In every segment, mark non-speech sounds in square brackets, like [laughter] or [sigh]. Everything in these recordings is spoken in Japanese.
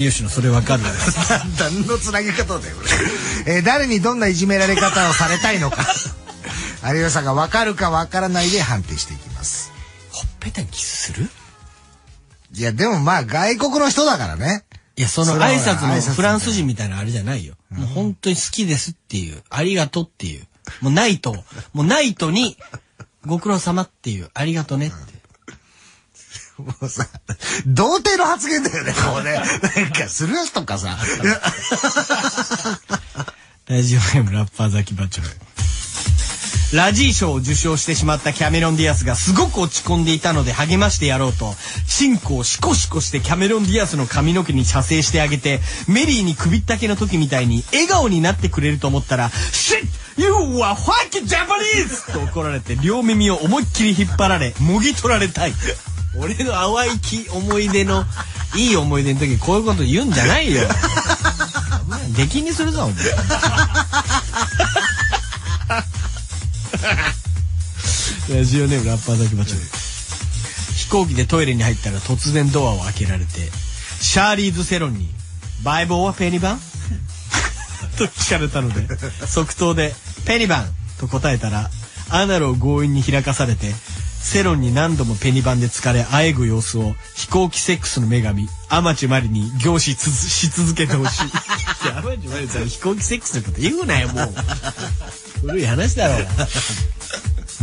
よしのそれわかる [laughs] 何のつなぎ方だよ、[laughs] えー、誰にどんないじめられ方をされたいのか。[laughs] 有吉さんが分かるか分からないで判定していきます。ほっぺたにキスする？いやでもまあ外国の人だからね。いやその挨拶のフランス人みたいなあれじゃないよ、うん、もう本当に好きですっていうありがとうっていう。もうナイトもうナイトにご苦労様っていうありがとねって、もうさ、童貞の発言だよね、こうね。なんか、するとかさ。[laughs] ラジオネームラッパーザキバチョウ。ラジー賞を受賞してしまったキャメロン・ディアスがすごく落ち込んでいたので励ましてやろうと、チンコをシコシコしてキャメロン・ディアスの髪の毛に射精してあげて、メリーに首ったけの時みたいに笑顔になってくれると思ったら、シッ You are fucking Japanese! と怒られて両耳を思いっきり引っ張られ、もぎ取られたい。俺の淡いき思い出のいい思い出の時こういうこと言うんじゃないよ出禁にするぞお前ラジオネームラッパーだけ間違飛行機でトイレに入ったら突然ドアを開けられてシャーリーズ・セロンに「バイボーはペニバン? [laughs]」と聞かれたので即答で「ペニバン!」と答えたらアナルを強引に開かされてセロンに何度もペニバンで疲れあえぐ様子を飛行機セックスの女神天地マリに凝視し続けてほしい。[laughs] 天地マリさん飛行機セックスのこと言うなよもう。古い話だろ。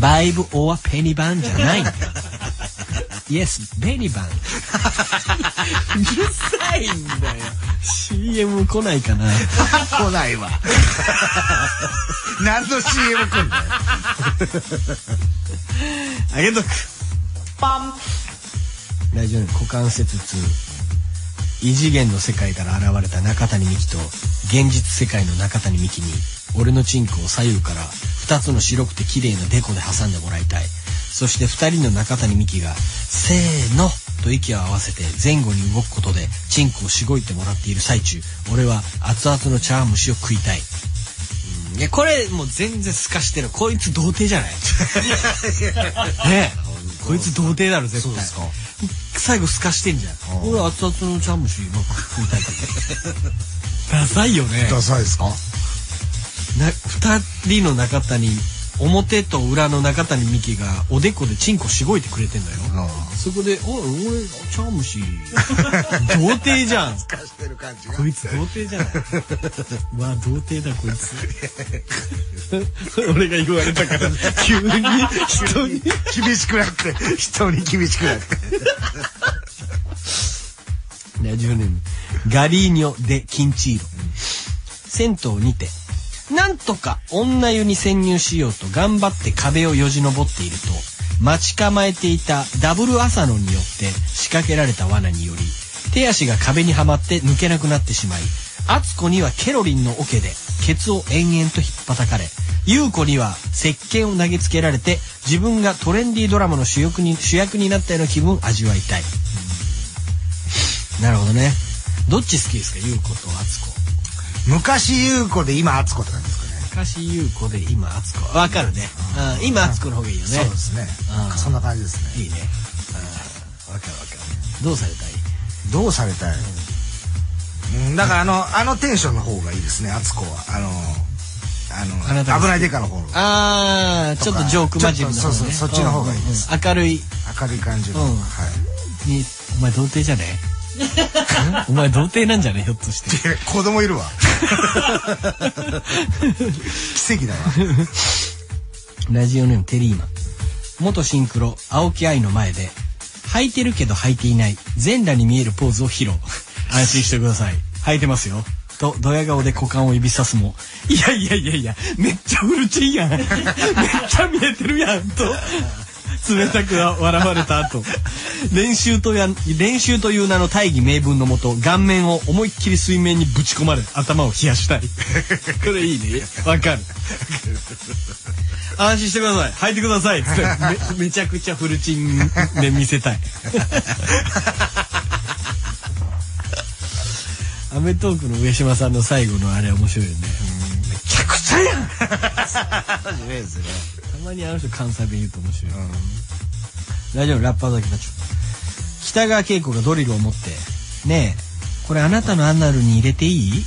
バイブオアペニバンじゃないんだよ。イエスペニバンうるさいんだよ。CM 来ないかな。来ないわ。何の CM 来んだよ。あげとく。パンラジオ股関節痛。異次元の世界から現れた中谷美紀と現実世界の中谷美紀に俺のチンコを左右から2つの白くて綺麗なデコで挟んでもらいたいそして2人の中谷美紀が「せーの!」と息を合わせて前後に動くことでチンコをしごいてもらっている最中俺は熱々の茶碗蒸しを食いたい。いやこれもう全然透かしてる。こいつ童貞じゃない？[laughs] ねこいつ童貞だろ絶対。最後透かしてんじゃん。俺熱々の茶碗蒸し今食いたい [laughs] ダサいよね。ダサいですか？な二人の中谷表と裏の中谷美紀がおでこでチンコしごいてくれてんだよ。そこで、おい、俺、茶碗蒸し。童貞じゃん。[laughs] こいつ童貞じゃない？[laughs] わあ、童貞だ、こいつ。俺が言われたから、急に人に厳しくなって、人に厳しくなって。ラジオネーム、ガリーニョ・デ・キンチーロ。銭湯にて、なんとか女湯に潜入しようと頑張って壁をよじ登っていると、待ち構えていたダブル浅野によって仕掛けられた罠により、手足が壁にはまって抜けなくなってしまい、敦子にはケロリンの桶でケツを延々と引っ叩かれ、優子には石鹸を投げつけられて自分がトレンディードラマの主役に主役になったような気分を味わいたい。なるほどね。どっち好きですか？優子と敦子。昔優子で今敦子って感じですかね。昔優子で今敦子。わかるね、うん、今敦子の方がいいよね。そうですね。そんな感じですね。いいね。わかるわかる。どうされたい？どうされたい、うん、だからあのあのテンションの方がいいですね敦子は。あのあの危ないデカの方ああちょっとジョークマジックそうそうそっちの方がいいです、明るい。明るい感じの、はい。にお前童貞じゃね？お前童貞なんじゃねひょっとして。子供いるわ。[laughs] 奇跡だわ。ラジオネームテリーマ元シンクロ青木愛の前で履いてるけど履いていない全裸に見えるポーズを披露。安心してください。履いてますよ。とドヤ顔で股間を指さすもいやいやいやいやめっちゃフルチンやん。めっちゃ見えてるやんと冷たく笑われた後。練習とや練習という名の大義名分のもと顔面を思いっきり水面にぶち込まれ頭を冷やしたい。[laughs] これいいね。わかる。安心してください。履いてください。って。めめちゃくちゃフルチンで見せたい。[laughs] アメトークの上島さんの最後のあれ面白いよね。めちゃくちゃやん [laughs] まにあの人関西弁言うと面白い、うん、大丈夫？ラッパーだけだ。ちょ北川景子がドリルを持って「ねえこれあなたのアナルに入れていい？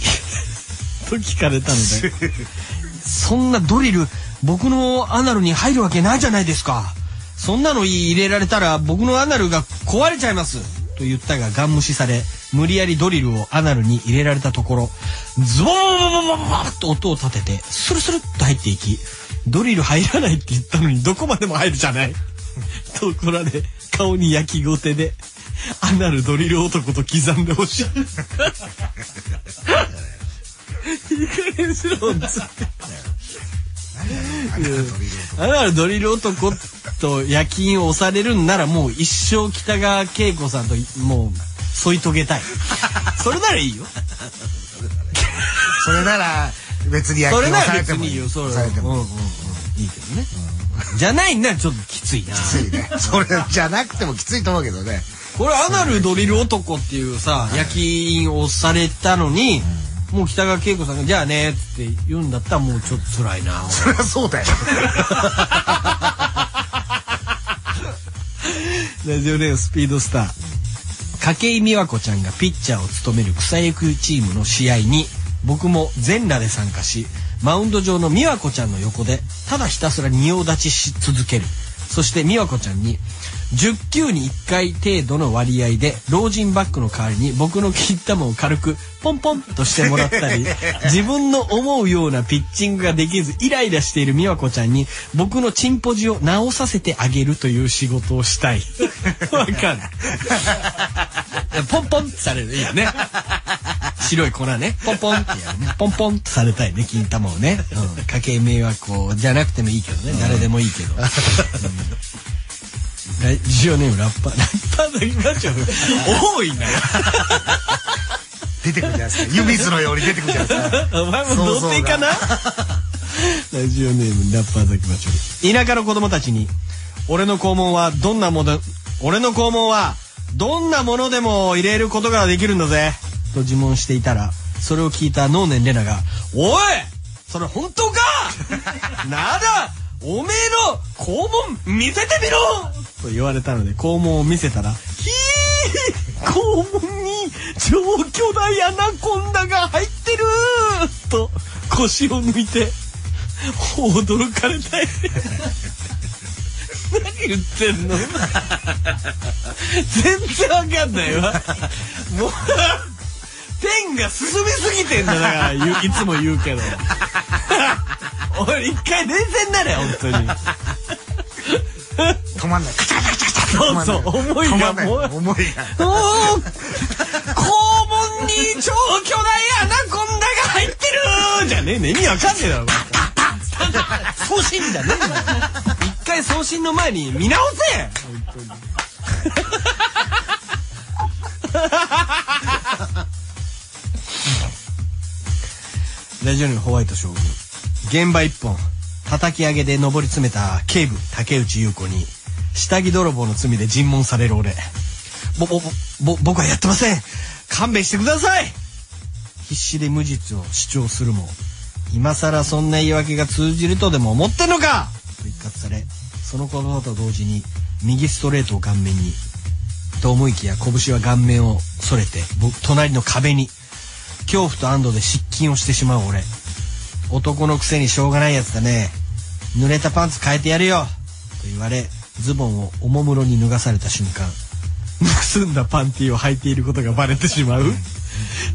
[laughs] と聞かれたので。[laughs] そんなドリル僕のアナルに入るわけないじゃないですか。そんなの入れられたら僕のアナルが壊れちゃいます。と言ったがガン無視され無理やりドリルをアナルに入れられたところズボーンと音を立ててスルスルっと入っていきドリル入らないって言ったのにどこまでも入るじゃないところで顔に焼きごてでアナルドリル男と刻んでほしい。いい加減しろっつって。アナルドリル男と夜勤を押されるんならもう一生北川景子さんともう添い遂げたい。[laughs] それならいいよ。それなら別に夜勤押されてもいい。よ。それうんうんうん。いいけどね。じゃないんならちょっときついな。きついね。それじゃなくてもきついと思うけどね。これアナルドリル男っていうさ夜勤をされたのに、もう北川景子さんが「じゃあね」って言うんだったらもうちょっと辛いな [laughs] そりゃそうだよラジオネームスピードスター筧美和子ちゃんがピッチャーを務める草野球チームの試合に僕も全裸で参加しマウンド上の美和子ちゃんの横でただひたすら仁王立ちし続ける。そして美和子ちゃんに10球に1回程度の割合で老人バッグの代わりに僕の切ったもを軽くポンポンとしてもらったり自分の思うようなピッチングができずイライラしている美和子ちゃんに [laughs] 僕のチンポジを直させてあげるという仕事をしたい。わかる。ポンポンってされるいいよね。白い粉ね。ポンポンってやるね。ポンポンってされたいね、金玉をね。うん。家計迷惑じゃなくてもいいけどね。誰でもいいけど。う [laughs] んラジオネームラッパー。ラッパーの今ちゃん多いな。出てくるじゃないですか。湯水のように出てくるじゃないですか。お前も童貞かな？ラジオネームラッパーザキマチョ田舎の子供たちに、俺の肛門はどんなもの、俺の肛門はどんなものでも入れることができるんだぜ。と自問していたら、それを聞いた能年玲奈が、おいそれ本当か？[laughs] なだおめえの肛門見せてみろと言われたので肛門を見せたら、ひー肛門に超巨大アナコンダが入ってると腰を抜いて驚かれたい。[laughs] 何言ってんの？全然わかんないわ。もう、ペンが進みすぎてんだだからいつも言うけど。俺一回冷静になれ本当に。止まんない。カチャカチャカチャそうそう。思いがもう思いが。肛門に超巨大アナコンダが入ってるじゃねえね意味わかんねえだろ。送信じゃねえんだよ。一回送信の前に見直せ。本当に。ラジオネームホワイト将軍現場一本叩き上げで上り詰めた警部竹内優子に下着泥棒の罪で尋問される俺。ぼぼぼ僕はやってません。勘弁してください。必死で無実を主張するも今更そんな言い訳が通じるとでも思ってんのか。と一括されその言葉と同時に右ストレートを顔面にと思いきや拳は顔面をそれて隣の壁に恐怖と安堵で失禁をしてしまう俺。男のくせにしょうがないやつだね。濡れたパンツ変えてやるよと言われ、ズボンをおもむろに脱がされた瞬間、盗んだパンティを履いていることがバレてしまう。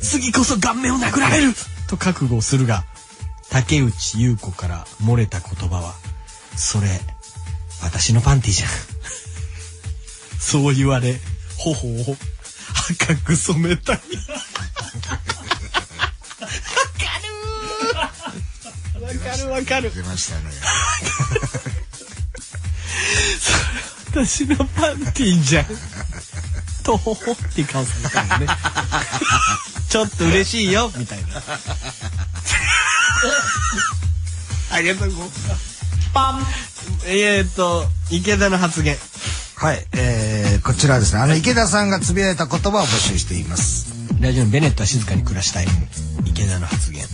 次こそ顔面を殴られると覚悟をするが、竹内優子から漏れた言葉は、それ、私のパンティじゃん。そう言われ、頬を赤く染めたい。かるわかる。出ましたね。それ私のパンティーじゃん。[laughs] とほほって顔されたのね。[laughs] ちょっと嬉しいよ、みたいな。ありがとうございます。パンえー、っと、池田の発言。はい、えー、こちらですね。あの、池田さんがつぶやいた言葉を募集しています。ラジオのベネットは静かに暮らしたい。池田の発言。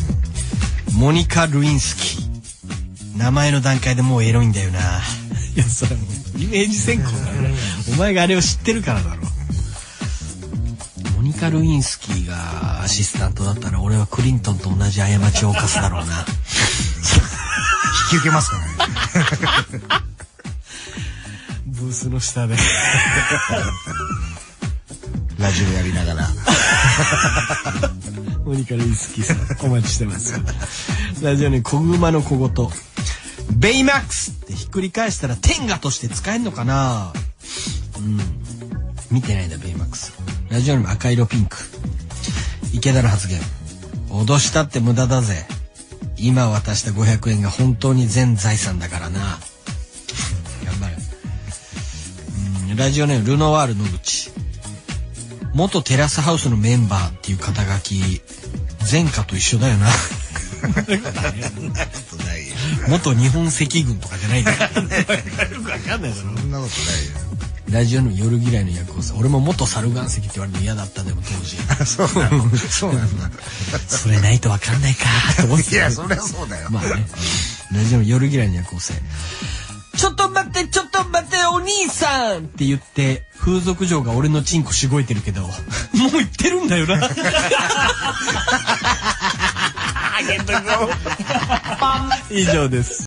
モニカ・ルインスキー。名前の段階でもうエロいんだよな。[laughs] いや、それもイメージ先行だね。お前があれを知ってるからだろ。モニカ・カ・ルインスキーがアシスタントだったら俺はクリントンと同じ過ちを犯すだろうな引き受けますかねブースの下でラジオやりながらモニカ・ルイスキーさんお待ちしてます。ラジオに小熊の小言。ベイマックスってひっくり返したら天下として使えんのかな？うん。見てないんだベイマックス。ラジオにも赤色ピンク。池田の発言。脅したって無駄だぜ。今渡した500円が本当に全財産だからな。頑張れ。うん。ラジオネームルノワール野口。元テラスハウスのメンバーっていう肩書き。前科と一緒だよな。元日本赤軍とかじゃないんだ。よよくわかんないだろそんなことラジオの夜嫌いの役をさ俺も元猿岩石って言われるの嫌だったでも当時。そうなの。そうなんだ。それないとわかんないかと思ってた。いやそりゃそうだよ。まあね、ラジオの夜嫌いの夜行性。ちょっと待って、ちょっと待って、お兄さんって言って、風俗嬢が俺のチンコしごいてるけど、[laughs] もう言ってるんだよな。[laughs] [laughs] 以上です。